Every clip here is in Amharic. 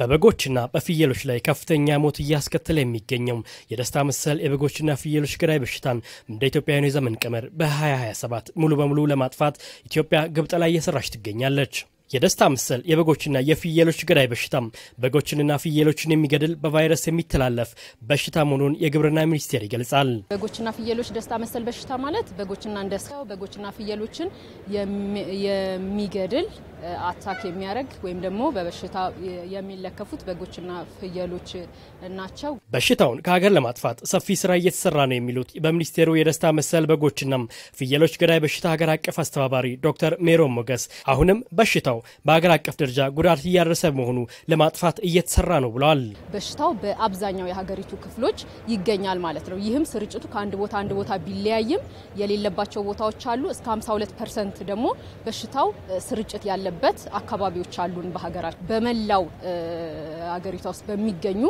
በበጎችና በፍየሎች ላይ ከፍተኛ ሞት እያስከተለ የሚገኘው የደስታ መሰል የበጎችና ፍየሎች ገዳይ በሽታን እንደ ኢትዮጵያውያኑ የዘመን ቀመር በ2027 ሙሉ በሙሉ ለማጥፋት ኢትዮጵያ ግብጥ ላይ እየሰራች ትገኛለች። የደስታ መሰል የበጎችና የፍየሎች ገዳይ በሽታም በጎችንና ፍየሎችን የሚገድል በቫይረስ የሚተላለፍ በሽታ መሆኑን የግብርና ሚኒስቴር ይገልጻል። በጎችና ፍየሎች ደስታ መሰል በሽታ ማለት በጎችና እንደ ሰው በጎችና ፍየሎችን የሚገድል attack የሚያደርግ ወይም ደግሞ በበሽታ የሚለከፉት በጎችና ፍየሎች ናቸው። በሽታውን ከሀገር ለማጥፋት ሰፊ ስራ እየተሰራ ነው የሚሉት በሚኒስቴሩ የደስታ መሰል በጎችና ፍየሎች ገዳይ በሽታ ሀገር አቀፍ አስተባባሪ ዶክተር ሜሮን ሞገስ አሁንም በሽታው በሀገር አቀፍ ደረጃ ጉዳት እያደረሰ መሆኑ ለማጥፋት እየተሰራ ነው ብለዋል። በሽታው በአብዛኛው የሀገሪቱ ክፍሎች ይገኛል ማለት ነው። ይህም ስርጭቱ ከአንድ ቦታ አንድ ቦታ ቢለያይም የሌለባቸው ቦታዎች አሉ። እስከ 52 percent ደግሞ በሽታው ስርጭት ያለበት አካባቢዎች አሉን። በሀገራችን በመላው ሀገሪቷ ውስጥ በሚገኙ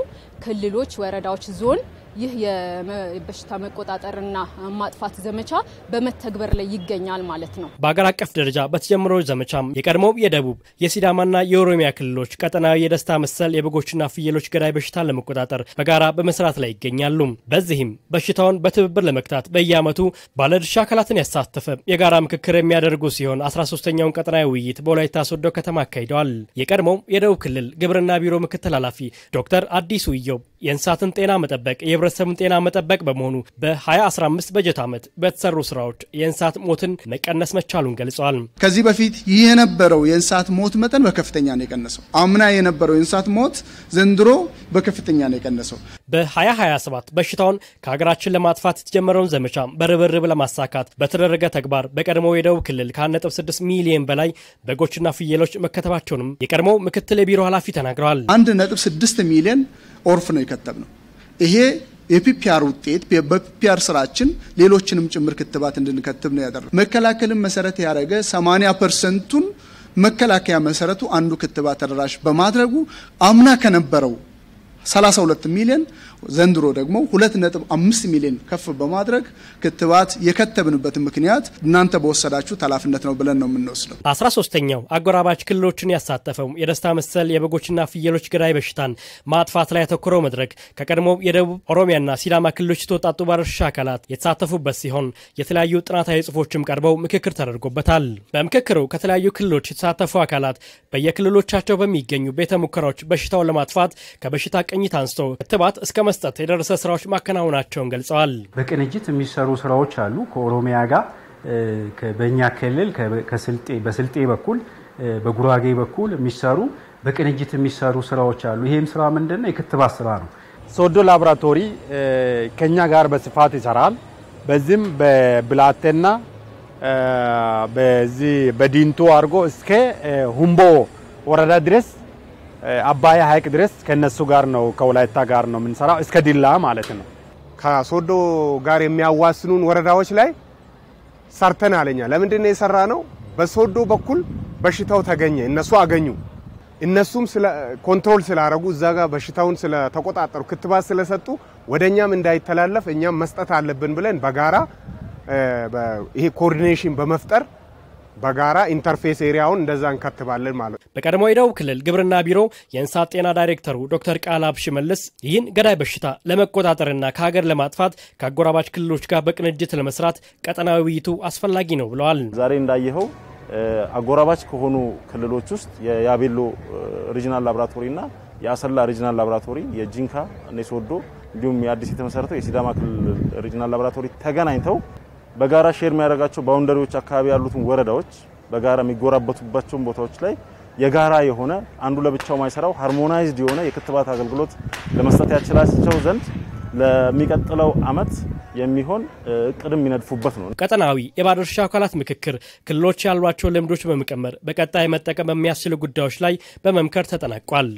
ክልሎች፣ ወረዳዎች፣ ዞን ይህ የበሽታ መቆጣጠርና ማጥፋት ዘመቻ በመተግበር ላይ ይገኛል ማለት ነው። በሀገር አቀፍ ደረጃ በተጀመረው ዘመቻም የቀድሞው የደቡብ የሲዳማና የኦሮሚያ ክልሎች ቀጠናዊ የደስታ መሰል የበጎችና ፍየሎች ገዳይ በሽታ ለመቆጣጠር በጋራ በመስራት ላይ ይገኛሉ። በዚህም በሽታውን በትብብር ለመክታት በየዓመቱ ባለድርሻ አካላትን ያሳተፈ የጋራ ምክክር የሚያደርጉ ሲሆን 13ኛውን ቀጠናዊ ውይይት በወላይታ ሶዶ ከተማ አካሂደዋል። የቀድሞው የደቡብ ክልል ግብርና ቢሮ ምክትል ኃላፊ ዶክተር አዲሱ ኢዮብ የእንስሳትን ጤና መጠበቅ የህብረተሰቡን ጤና መጠበቅ በመሆኑ በ2015 በጀት ዓመት በተሰሩ ስራዎች የእንስሳት ሞትን መቀነስ መቻሉን ገልጸዋል። ከዚህ በፊት ይህ የነበረው የእንስሳት ሞት መጠን በከፍተኛ ነው የቀነሰው። አምና የነበረው የእንስሳት ሞት ዘንድሮ በከፍተኛ ነው የቀነሰው። በ2027 በሽታውን ከሀገራችን ለማጥፋት የተጀመረውን ዘመቻ በርብርብ ለማሳካት በተደረገ ተግባር በቀድሞው የደቡብ ክልል ከ1.6 ሚሊዮን በላይ በጎችና ፍየሎች መከተባቸውንም የቀድሞው ምክትል የቢሮ ኃላፊ ተናግረዋል። 1.6 ሚሊዮን ኦርፍ ነው የከተብነው። ይሄ የ PPR ውጤት በ PPR ስራችን ሌሎችንም ጭምር ክትባት እንድንከትብ ነው ያደረገው። መከላከልን መሰረት ያደረገ 80 ፐርሰንቱን መከላከያ መሰረቱ አንዱ ክትባት ተደራሽ በማድረጉ አምና ከነበረው 32 ሚሊዮን ዘንድሮ ደግሞ 2.5 ሚሊዮን ከፍ በማድረግ ክትባት የከተብንበትን ምክንያት እናንተ በወሰዳችሁት ኃላፊነት ነው ብለን ነው የምንወስደው። 13ኛው አጎራባች ክልሎችን ያሳተፈው የደስታ መሰል የበጎችና ፍየሎች ገዳይ በሽታን ማጥፋት ላይ ያተኮረው መድረክ ከቀድሞው የደቡብ ኦሮሚያና ሲዳማ ክልሎች የተወጣጡ ባለድርሻ አካላት የተሳተፉበት ሲሆን የተለያዩ ጥናታዊ ጽሑፎችም ቀርበው ምክክር ተደርጎበታል። በምክክሩ ከተለያዩ ክልሎች የተሳተፉ አካላት በየክልሎቻቸው በሚገኙ ቤተ ሙከራዎች በሽታውን ለማጥፋት ከበሽታ ቅኝት አንስቶ ክትባት እስከ መስጠት የደረሰ ስራዎች ማከናወናቸውን ገልጸዋል። በቅንጅት የሚሰሩ ስራዎች አሉ። ከኦሮሚያ ጋር በእኛ ክልል በስልጤ በኩል በጉራጌ በኩል የሚሰሩ በቅንጅት የሚሰሩ ስራዎች አሉ። ይሄም ስራ ምንድን ነው? የክትባት ስራ ነው። ሶዶ ላቦራቶሪ ከኛ ጋር በስፋት ይሰራል። በዚህም በብላቴና በዚህ በዲንቱ አድርጎ እስከ ሁምቦ ወረዳ ድረስ አባያ ሐይቅ ድረስ ከነሱ ጋር ነው ከወላይታ ጋር ነው የምንሰራው እስከ ዲላ ማለት ነው። ከሶዶ ጋር የሚያዋስኑን ወረዳዎች ላይ ሰርተናል። እኛ ለምንድን ነው የሰራ ነው? በሶዶ በኩል በሽታው ተገኘ፣ እነሱ አገኙ። እነሱም control ስላረጉ እዛ ጋር በሽታውን ስለተቆጣጠሩ ክትባት ስለሰጡ ወደ እኛም እንዳይተላለፍ እኛም መስጠት አለብን ብለን በጋራ ይሄ coordination በመፍጠር በጋራ interface area ውን እንደዛ እንከትባለን ማለት ነው። በቀድሞ የደቡብ ክልል ግብርና ቢሮ የእንስሳት ጤና ዳይሬክተሩ ዶክተር ቃላብ ሽመልስ ይህን ገዳይ በሽታ ለመቆጣጠርና ከሀገር ለማጥፋት ከአጎራባች ክልሎች ጋር በቅንጅት ለመስራት ቀጠናዊ ውይይቱ አስፈላጊ ነው ብለዋል። ዛሬ እንዳየኸው አጎራባች ከሆኑ ክልሎች ውስጥ የያቤሎ regional laboratory ና የአሰላ regional laboratory የጂንካ የሶዶ እንዲሁም የአዲስ የተመሰረተው የሲዳማ ክልል regional laboratory ተገናኝተው በጋራ share የሚያደርጋቸው boundary ዎች አካባቢ ያሉትን ወረዳዎች በጋራ የሚጎራበቱባቸውን ቦታዎች ላይ የጋራ የሆነ አንዱ ለብቻው ማይሰራው harmonized የሆነ የክትባት አገልግሎት ለመስጠት ያስችላቸው ዘንድ ለሚቀጥለው ዓመት የሚሆን እቅድም የሚነድፉበት ነው። ቀጠናዊ የባለድርሻ አካላት ምክክር ክልሎች ያሏቸው ልምዶች በመቀመር በቀጣይ መጠቀም በሚያስችሉ ጉዳዮች ላይ በመምከር ተጠናቋል።